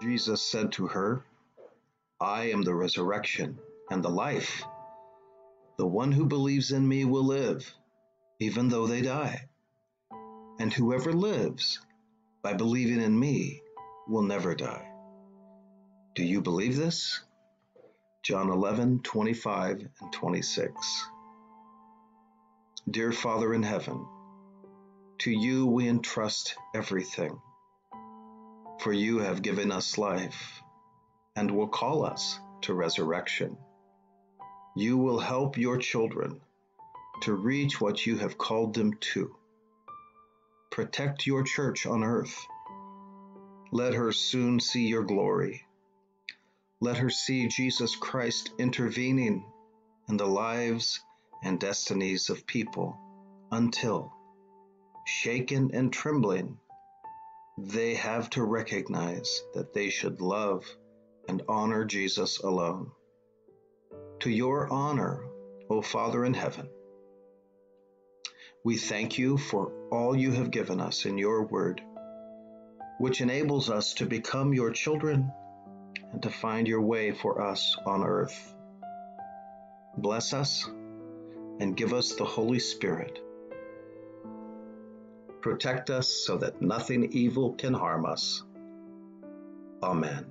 Jesus said to her, I am the resurrection and the life. The one who believes in me will live, even though they die. And whoever lives by believing in me will never die. Do you believe this? John 11, 25 and 26. Dear Father in heaven, to you we entrust everything. For you have given us life and will call us to resurrection. You will help your children to reach what you have called them to. Protect your church on earth. Let her soon see your glory. Let her see Jesus Christ intervening in the lives and destinies of people until, shaken and trembling, they have to recognize that they should love and honor Jesus alone. To your honor, O Father in heaven, we thank you for all you have given us in your word, which enables us to become your children and to find your way for us on earth. Bless us and give us the Holy Spirit. Protect us so that nothing evil can harm us. Amen.